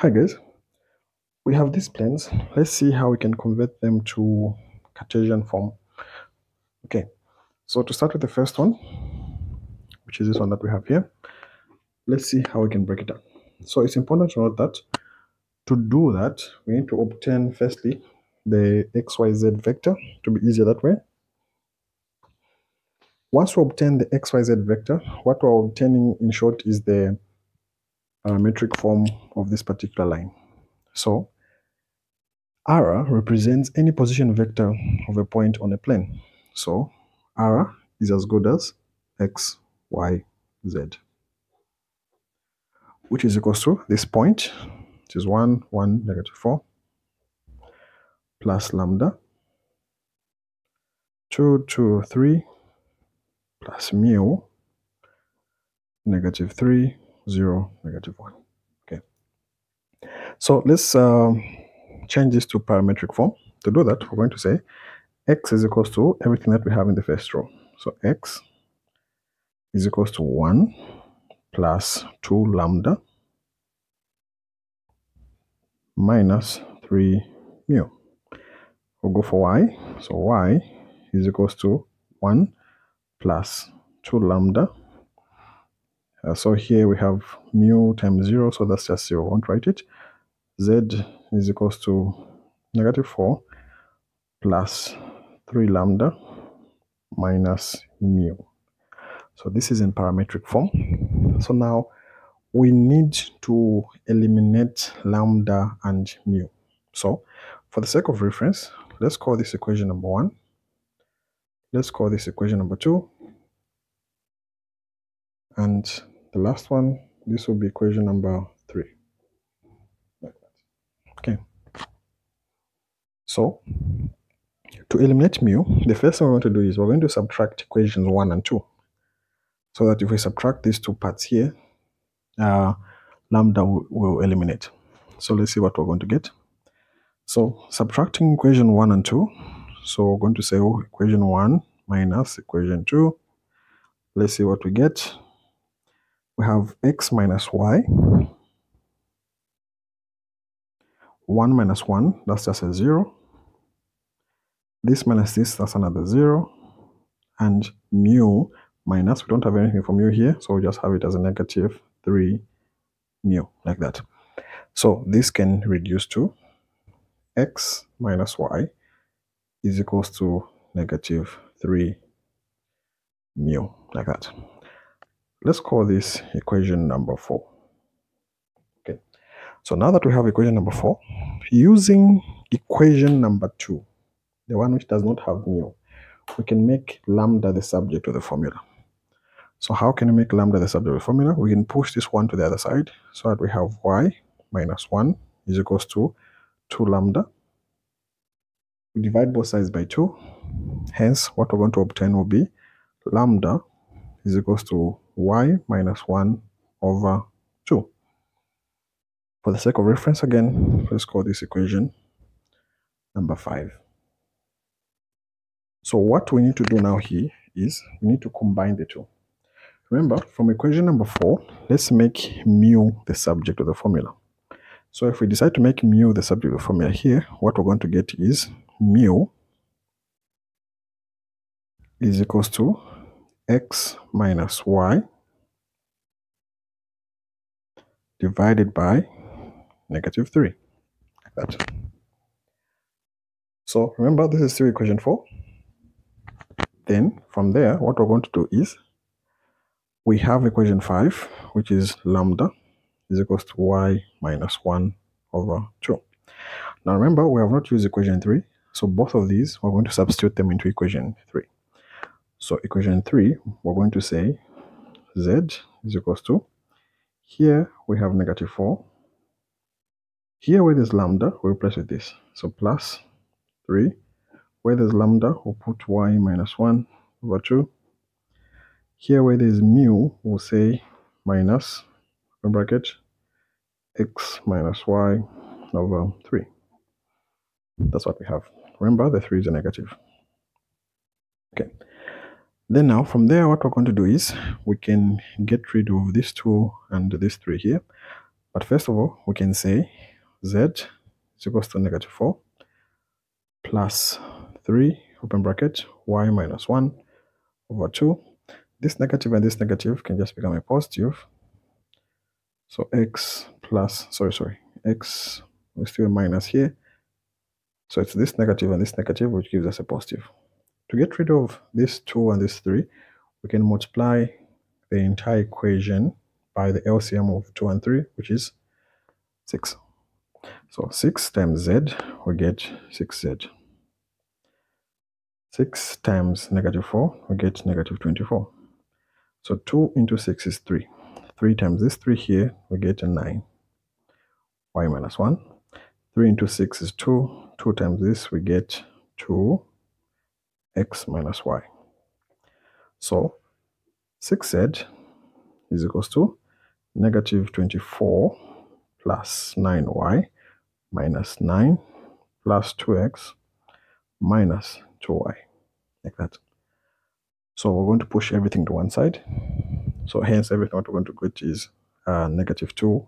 Hi guys, we have these planes. Let's see how we can convert them to Cartesian form. Okay, so to start with the first one, which is this one that we have here, let's see how we can break it down. So it's important to note that to do that, we need to obtain firstly the xyz vector to be easier that way. Once we obtain the xyz vector, what we're obtaining in short is the Uh, parametric form of this particular line. So r represents any position vector of a point on a plane. So r is as good as x, y, z, which is equals to this point, which is 1, 1, negative 4, plus lambda, 2, 2, 3, plus mu, negative 3, 0, negative 1. Okay. So let's uh, change this to parametric form. To do that, we're going to say x is equals to everything that we have in the first row. So x is equals to 1 plus 2 lambda minus 3 mu. We'll go for y. So y is equals to 1 plus 2 lambda. Uh, so here we have mu times 0, so that's just 0. I won't write it. z is equals to negative 4 plus 3 lambda minus mu. So this is in parametric form. So now we need to eliminate lambda and mu. So for the sake of reference, let's call this equation number one. Let's call this equation number two. And the last one, this will be equation number three. Like. Okay. So to eliminate mu, the first thing we're going to do is we're going to subtract equations one and two. So that if we subtract these two parts here, uh, lambda will, will eliminate. So let's see what we're going to get. So subtracting equation 1 and 2. So we're going to say oh, equation 1 minus equation 2. Let's see what we get. We have x minus y. 1 minus 1, that's just a 0. This minus this, that's another 0. And mu minus, we don't have anything for mu here, so we just have it as a negative 3 mu, like that. So this can reduce to x minus y is equals to negative 3 mu, like that. Let's call this equation number 4. Okay, so now that we have equation number 4, using equation number 2, the one which does not have mu, we can make lambda the subject of the formula. So how can we make lambda the subject of the formula? We can push this one to the other side so that we have y minus 1 is equals to 2 lambda. We divide both sides by 2. Hence, what we're going to obtain will be lambda is equals to y minus 1 over 2. For the sake of reference again, let's call this equation number 5. So what we need to do now here is we need to combine the two. Remember, from equation number 4, let's make mu the subject of the formula. So if we decide to make mu the subject of the formula here, what we're going to get is mu is equals to x minus y divided by negative 3. Like that. So remember, this is still equation 4. Then from there, what we're going to do is we have equation 5, which is lambda is equals to y minus 1 over 2. Now remember, we have not used equation 3, so both of these, we're going to substitute them into equation 3. So equation 3, we're going to say z is equals to, here we have negative 4. Here where there's lambda, we replace with this. So plus 3. Where there's lambda, we'll put y minus 1 over 2. Here where there's mu, we'll say minus, bracket, x minus y over 3. That's what we have. Remember, the 3 is a negative. Okay. Then now, from there, what we're going to do is we can get rid of this 2 and this 3 here. But first of all, we can say z is equals to negative 4 plus 3, open bracket, y minus 1 over 2. This negative and this negative can just become a positive. So x plus, sorry, sorry, x, we still a minus here. So it's this negative and this negative, which gives us a positive. To get rid of this 2 and this 3, we can multiply the entire equation by the LCM of 2 and 3, which is 6. So 6 times z, we get 6z. 6 times negative 4, we get negative 24. So 2 into 6 is 3. 3 times this 3 here, we get a 9. y minus 1. 3 into 6 is 2. 2 times this, we get 2 x minus y. So 6z is equals to negative 24 plus 9y minus 9 plus 2x minus 2y, like that. So we're going to push everything to one side. So hence everything what we're going to get is uh, negative 2x.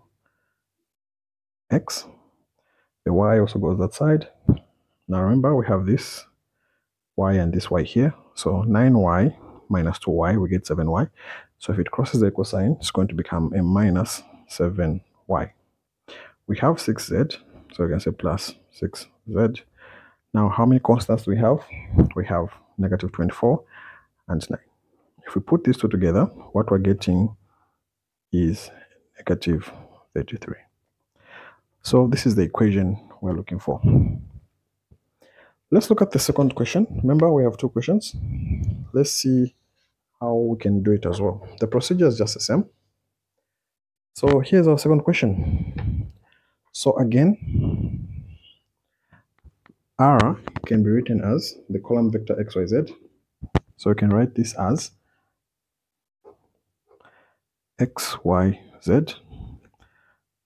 The y also goes that side. Now remember we have this y and this y here. So 9y minus 2y, we get 7y. So if it crosses the equal sign, it's going to become a minus 7y. We have 6z, so we can say plus 6z. Now, how many constants do we have? We have negative 24 and 9. If we put these two together, what we're getting is negative 33. So this is the equation we're looking for. Let's look at the second question. Remember, we have two questions. Let's see how we can do it as well. The procedure is just the same. So here's our second question. So again, R can be written as the column vector xyz. So we can write this as xyz,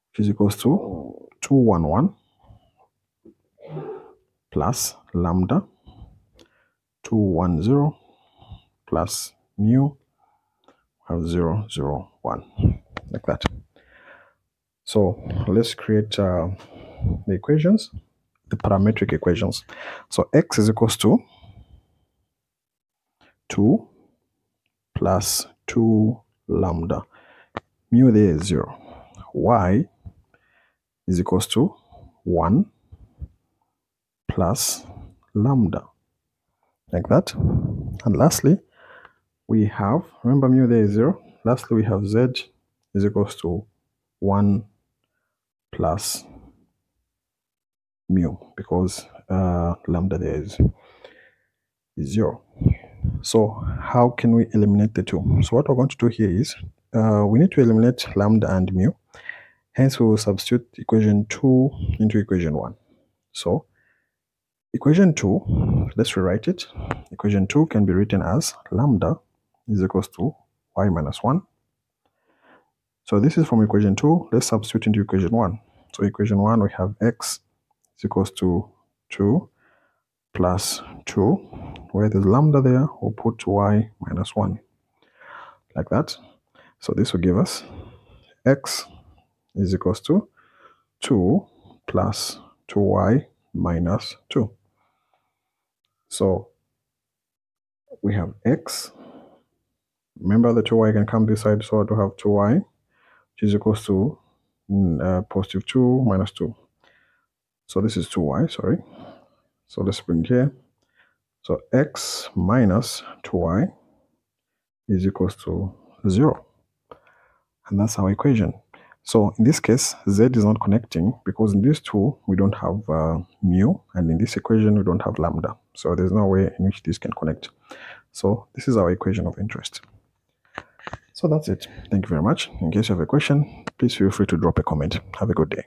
which is equals to 211 plus lambda 210 plus mu have 0, 0, 1, like that. So let's create uh, the equations, the parametric equations. So x is equals to 2 plus 2 lambda. Mu there is 0. y is equals to 1 plus lambda, like that. And lastly, we have, remember mu there is 0. Lastly, we have z is equals to 1 plus mu because uh, lambda there is, is 0. So how can we eliminate the two? So what we're going to do here is uh, we need to eliminate lambda and mu. Hence, we will substitute equation 2 into equation 1. So equation 2, let's rewrite it. Equation 2 can be written as lambda is equals to y minus 1. So this is from equation 2. Let's substitute into equation 1. So equation 1, we have x is equals to 2 plus 2. Where there's lambda there, we'll put y minus 1. Like that. So this will give us x is equals to 2 plus 2y minus 2. So we have x remember the 2y can come this side, so I do have 2y, which is equals to mm, uh, positive 2 minus 2. So this is 2y, sorry. So let's bring here. So x minus 2y is equals to 0. And that's our equation. So in this case, z is not connecting because in these two, we don't have uh, mu, and in this equation, we don't have lambda. So there's no way in which this can connect. So this is our equation of interest. So that's it. Thank you very much. In case you have a question, please feel free to drop a comment. Have a good day.